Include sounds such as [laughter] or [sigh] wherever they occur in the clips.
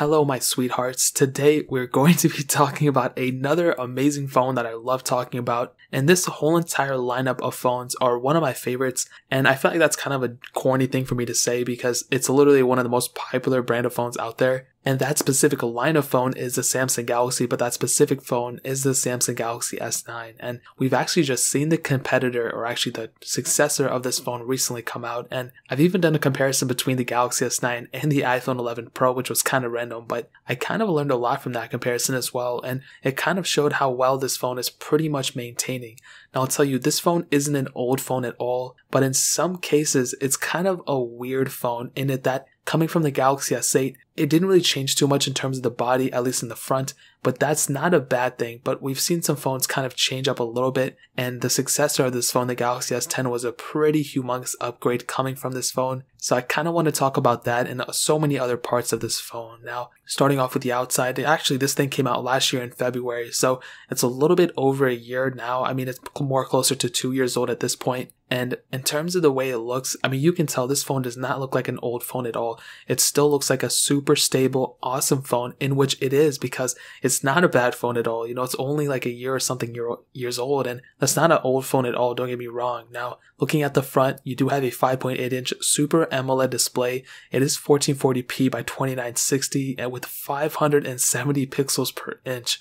Hello, my sweethearts. Today we're going to be [laughs] talking about another amazing phone that I love talking about. And this whole entire lineup of phones are one of my favorites. And I feel like that's kind of a corny thing for me to say because it's literally one of the most popular brand of phones out there. And that specific line of phone is the Samsung Galaxy, but that specific phone is the Samsung Galaxy S9. And we've actually just seen the competitor, or actually the successor of this phone recently come out. And I've even done a comparison between the Galaxy S9 and the iPhone 11 Pro, which was kind of random, but I kind of learned a lot from that comparison as well. And it kind of showed how well this phone is pretty much maintaining. Now I'll tell you, this phone isn't an old phone at all, but in some cases, it's kind of a weird phone in it that coming from the Galaxy S8, it didn't really change too much in terms of the body, at least in the front, but that's not a bad thing. But we've seen some phones kind of change up a little bit, and the successor of this phone, the Galaxy S10, was a pretty humongous upgrade coming from this phone. So I kind of want to talk about that and so many other parts of this phone. Now, starting off with the outside, actually this thing came out last year in February, so it's a little bit over a year now. I mean, it's more closer to two years old at this point. And in terms of the way it looks, I mean, you can tell this phone does not look like an old phone at all. It still looks like a super stable, awesome phone, in which it is because it's not a bad phone at all. You know, it's only like a year or something year, years old, and that's not an old phone at all. Don't get me wrong. Now, looking at the front, you do have a 5.8 inch Super AMOLED display. It is 1440p by 2960 and with 570 pixels per inch.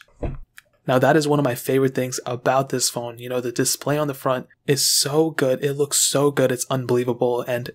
Now that is one of my favorite things about this phone. You know, the display on the front is so good. It looks so good. It's unbelievable. And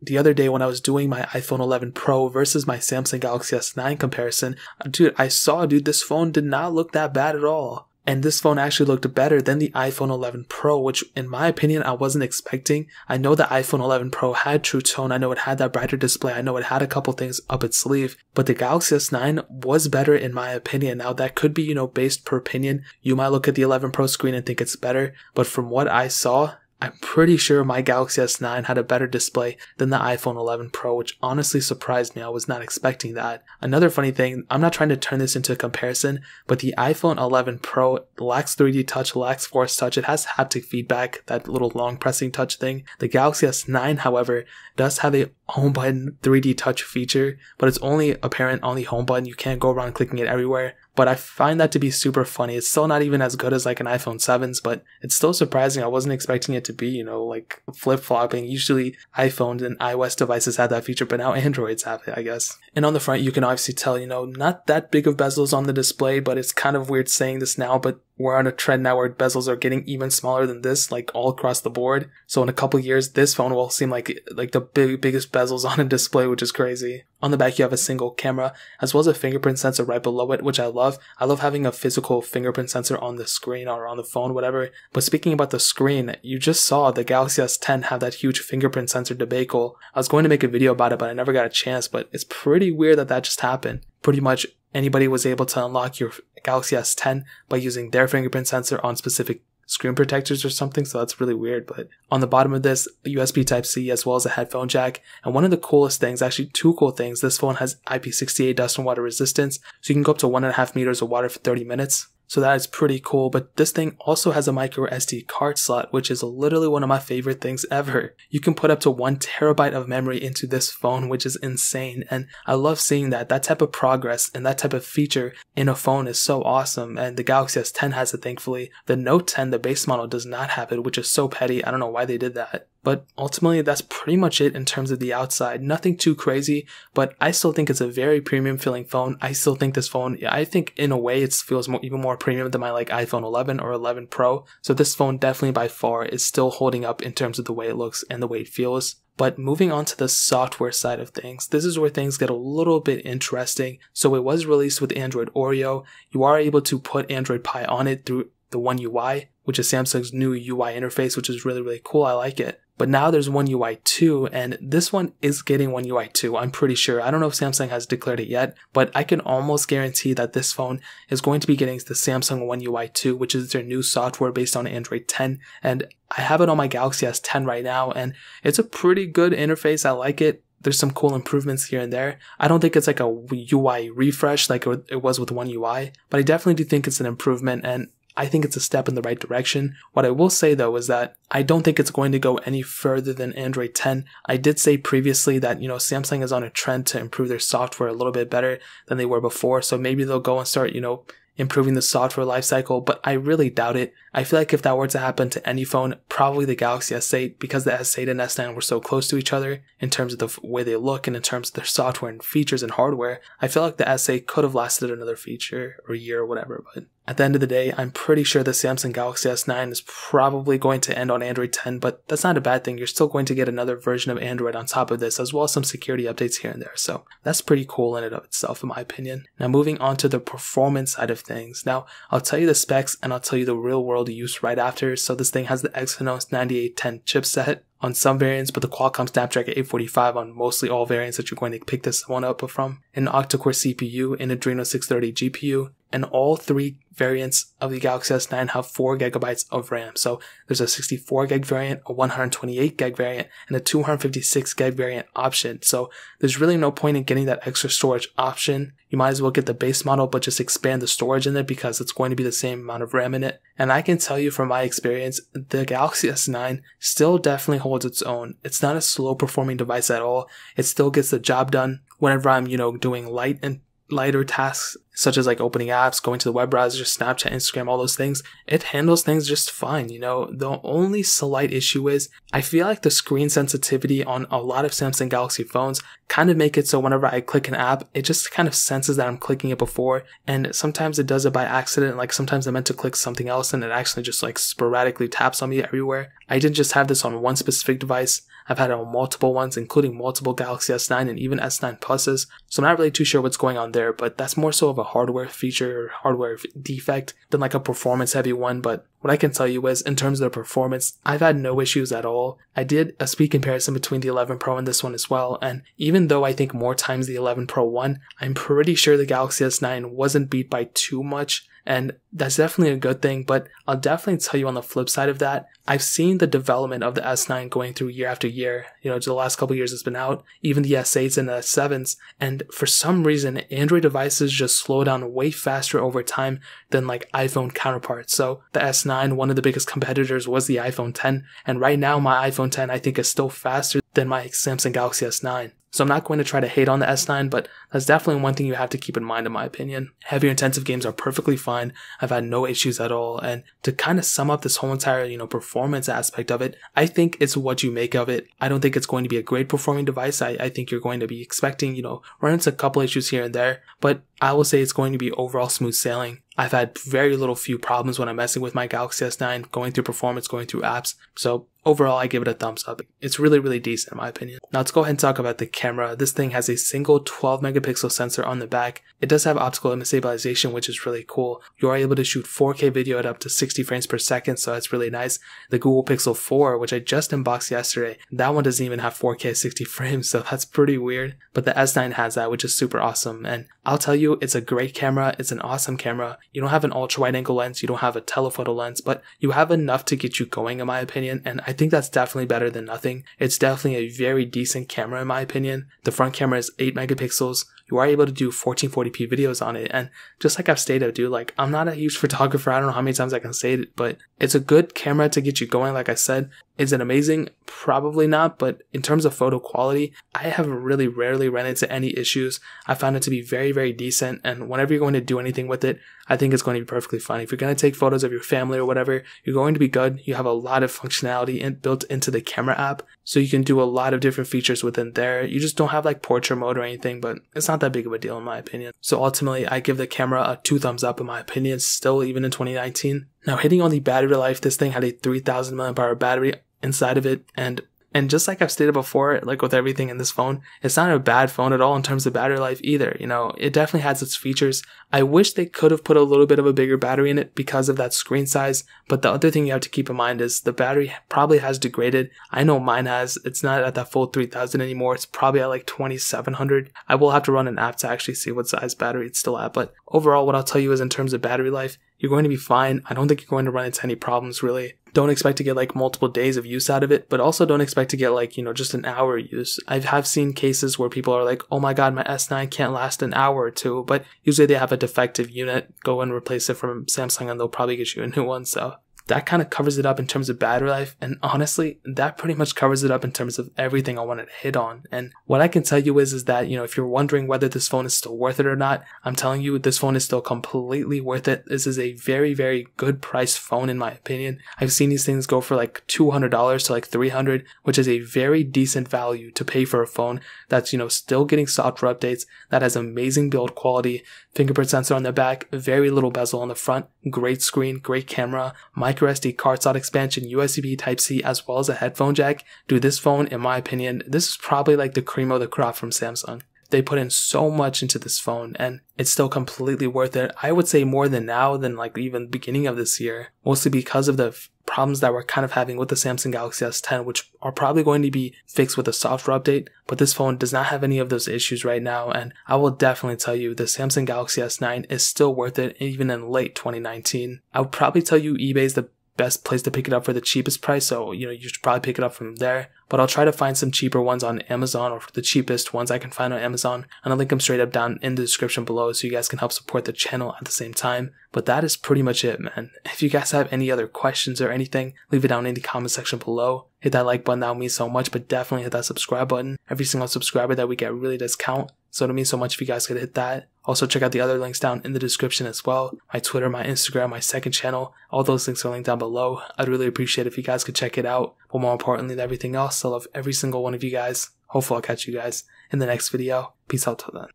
the other day when I was doing my iPhone 11 Pro versus my Samsung Galaxy S9 comparison, dude, I saw, dude, this phone did not look that bad at all. And this phone actually looked better than the iPhone 11 Pro, which in my opinion, I wasn't expecting. I know the iPhone 11 Pro had True Tone. I know it had that brighter display. I know it had a couple things up its sleeve, but the Galaxy S9 was better in my opinion. Now that could be, you know, based per opinion. You might look at the 11 Pro screen and think it's better, but from what I saw, I'm pretty sure my Galaxy S9 had a better display than the iPhone 11 Pro, which honestly surprised me. I was not expecting that. Another funny thing, I'm not trying to turn this into a comparison, but the iPhone 11 Pro lacks 3D touch, lacks force touch. It has haptic feedback, that little long pressing touch thing. The Galaxy S9, however, does have a home button 3D touch feature, but it's only apparent on the home button. You can't go around clicking it everywhere but I find that to be super funny. It's still not even as good as like an iPhone 7's, but it's still surprising. I wasn't expecting it to be, you know, like flip flopping. Usually iPhones and iOS devices have that feature, but now Androids have it, I guess. And on the front, you can obviously tell, you know, not that big of bezels on the display, but it's kind of weird saying this now, but we're on a trend now where bezels are getting even smaller than this, like all across the board. So in a couple years, this phone will seem like like the big biggest bezels [laughs] on a display, which is crazy. On the back, you have a single camera as well as a fingerprint sensor right below it, which I love. I love having a physical fingerprint sensor on the screen or on the phone, whatever. But speaking about the screen, you just saw the Galaxy S10 have that huge fingerprint sensor debacle. I was going to make a video about it, but I never got a chance. But it's pretty weird that that just happened. Pretty much anybody was able to unlock your Galaxy S10 by using their fingerprint sensor on specific screen protectors or something, so that's really weird. But on the bottom of this, USB Type C as well as a headphone jack. And one of the coolest things, actually two cool things, this phone has IP68 dust and water resistance, so you can go up to one and a half meters of water for 30 minutes. So that is pretty cool, but this thing also has a micro SD card slot, which is literally one of my favorite things ever. You can put up to one terabyte of memory into this phone, which is insane. And I love seeing that. That type of progress and that type of feature in a phone is so awesome. And the Galaxy S10 has it, thankfully. The Note 10, the base model, does not have it, which is so petty. I don't know why they did that. But ultimately, that's pretty much it in terms of the outside. Nothing too crazy, but I still think it's a very premium feeling phone. I still think this phone, I think in a way it feels more, even more premium than my like iPhone 11 or 11 Pro. So this phone definitely by far is still holding up in terms of the way it looks and the way it feels. But moving on to the software side of things, this is where things get a little bit interesting. So it was released with Android Oreo. You are able to put Android Pie on it through the One UI, which is Samsung's new UI interface, which is really, really cool. I like it. But now there's One UI 2, and this one is getting One UI 2. I'm pretty sure. I don't know if Samsung has declared it yet, but I can almost guarantee that this phone is going to be getting the Samsung One UI 2, which is their new software based on Android 10. And I have it on my Galaxy S10 right now, and it's a pretty good interface. I like it there's some cool improvements here and there. I don't think it's like a UI refresh like it was with One UI, but I definitely do think it's an improvement. And I think it's a step in the right direction. What I will say though is that I don't think it's going to go any further than Android 10. I did say previously that, you know, Samsung is on a trend to improve their software a little bit better than they were before. So maybe they'll go and start, you know, improving the software lifecycle, but I really doubt it. I feel like if that were to happen to any phone, probably the Galaxy S8, because the S8 and S9 were so close to each other in terms of the way they look and in terms of their software and features and hardware, I feel like the S8 could have lasted another feature or year or whatever, but at the end of the day, I'm pretty sure the Samsung Galaxy S9 is probably going to end on Android 10, but that's not a bad thing. You're still going to get another version of Android on top of this, as well as some security updates here and there. So that's pretty cool in and of itself, in my opinion. Now, moving on to the performance side of things. Now, I'll tell you the specs and I'll tell you the real world use right after. So this thing has the Exynos 9810 chipset on some variants, but the Qualcomm Snapdragon 845 on mostly all variants that you're going to pick this one up from, an octa-core CPU, an Adreno 630 GPU, and all three variants of the Galaxy S9 have 4 gigabytes of RAM. So there's a 64 gig variant, a 128 gig variant, and a 256 gig variant option. So there's really no point in getting that extra storage option. You might as well get the base model, but just expand the storage in it because it's going to be the same amount of RAM in it. And I can tell you from my experience, the Galaxy S9 still definitely holds its own. It's not a slow performing device at all. It still gets the job done whenever I'm, you know, doing light and lighter tasks such as like opening apps, going to the web browser, Snapchat, Instagram, all those things, it handles things just fine. You know, the only slight issue is I feel like the screen sensitivity on a lot of Samsung Galaxy phones kind of make it so whenever I click an app, it just kind of senses that I'm clicking it before. And sometimes it does it by accident. Like sometimes I meant to click something else and it actually just like sporadically taps on me everywhere. I didn't just have this on one specific device. I've had it on multiple ones, including multiple Galaxy S9 and even S9 Pluses. So I'm not really too sure what's going on there, but that's more so of a hardware feature or hardware defect than like a performance heavy one. But what I can tell you is in terms of the performance, I've had no issues at all. I did a speed comparison between the 11 Pro and this one as well. And even though I think more times the 11 Pro won, I'm pretty sure the Galaxy S9 wasn't beat by too much. And that's definitely a good thing, but I'll definitely tell you on the flip side of that, I've seen the development of the S9 going through year after year. You know, the last couple years it's been out, even the S8s and the S7s. And for some reason, Android devices just slow down way faster over time than like iPhone counterparts. So the S9, one of the biggest competitors was the iPhone 10. And right now, my iPhone 10, I think is still faster than my Samsung Galaxy S9. So I'm not going to try to hate on the S9, but that's definitely one thing you have to keep in mind in my opinion. Heavier intensive games are perfectly fine. I've had no issues at all. And to kind of sum up this whole entire, you know, performance aspect of it, I think it's what you make of it. I don't think it's going to be a great performing device. I, I think you're going to be expecting, you know, run into a couple issues here and there, but I will say it's going to be overall smooth sailing. I've had very little few problems when I'm messing with my Galaxy S9, going through performance, going through apps. So overall, I give it a thumbs up. It's really, really decent in my opinion. Now let's go ahead and talk about the camera. This thing has a single 12 megapixel sensor on the back. It does have optical image stabilization, which is really cool. You are able to shoot 4K video at up to 60 frames per second, so that's really nice. The Google Pixel 4, which I just unboxed yesterday, that one doesn't even have 4K 60 [laughs] frames, so that's pretty weird. But the S9 has that, which is super awesome. And I'll tell you, it's a great camera. It's an awesome camera. You don't have an ultra wide angle lens. You don't have a telephoto lens, but you have enough to get you going, in my opinion. And I think that's definitely better than nothing. It's definitely a very decent camera, in my opinion. The front camera is 8 megapixels you are able to do 1440p videos on it. And just like I've stated, dude, like I'm not a huge [laughs] photographer. I don't know how many times I can say it, but it's a good camera to get you going. Like I said, is it amazing? Probably not. But in terms of photo quality, I have really rarely run into any issues. I found it to be very, very decent. And whenever you're going to do anything with it, I think it's going to be perfectly fine. If you're going to take photos of your family or whatever, you're going to be good. You have a lot of functionality in, built into the camera app. So you can do a lot of different features within there. You just don't have like portrait mode or anything, but it's not that big of a deal in my opinion. So ultimately, I give the camera a two thumbs up in my opinion, still even in 2019. Now hitting on the battery life, this thing had a 3000 mAh battery inside of it and and just like I've stated before, like with everything in this phone, it's not a bad phone at all in terms of battery life either. You know, it definitely has its features. I wish they could have put a little bit of a bigger battery in it because of that screen size. But the other thing you have to keep in mind is the battery probably has degraded. I know mine has. It's not at that full 3000 anymore. It's probably at like 2700. I will have to run an app to actually see what size battery it's still at. But overall, what I'll tell you is in terms of battery life, you're going to be fine. I don't think you're going to run into any problems really. Don't expect to get like multiple days of use out of it, but also don't expect to get like, you know, just an hour use. I have seen cases where people are like, oh my god, my S9 can't last an hour or two, but usually they have a defective unit. Go and replace it from Samsung and they'll probably get you a new one. So that kind of covers it up in terms of battery life. And honestly, that pretty much covers it up in terms of everything I wanted to hit on. And what I can tell you is, is that, you know, if you're wondering whether this phone is still worth it or not, I'm telling you this phone is still completely worth it. This is a very, very good price phone in my opinion. I've seen these things go for like $200 to like 300, which is a very decent value to pay for a phone that's, you know, still getting software updates, that has amazing build quality, fingerprint sensor on the back, very little bezel on the front, great screen, great camera, micro SD card slot expansion, USB Type C, as well as a headphone jack. Dude, this phone, in my opinion, this is probably like the cream of the crop from Samsung. They put in so much into this phone and it's still completely worth it. I would say more than now than like even beginning of this year, mostly because of the problems that we're kind of having with the Samsung Galaxy S10, which are probably going to be fixed with a software update. But this phone does not have any of those issues right now. And I will definitely tell you the Samsung Galaxy S9 is still worth it even in late 2019. I would probably tell you eBay is the best place to pick it up for the cheapest price. So, you know, you should probably pick it up from there. But I'll try to find some cheaper ones on Amazon or the cheapest ones I can find on Amazon. And I'll link them straight up down in the description below so you guys can help support the channel at the same time. But that is pretty much it, man. [laughs] If you guys have any other questions or anything, leave it down in the comment section below. Hit that like button, that would mean so much, but definitely hit that subscribe button. Every single subscriber that we get really does count. So it would mean so much if you guys could hit that. Also, check out the other links down in the description as well. My Twitter, my Instagram, my second channel. All those links are linked down below. I'd really appreciate if you guys could check it out. But more importantly than everything else, I love every single one of you guys. Hopefully I'll catch you guys in the next video. Peace out till then.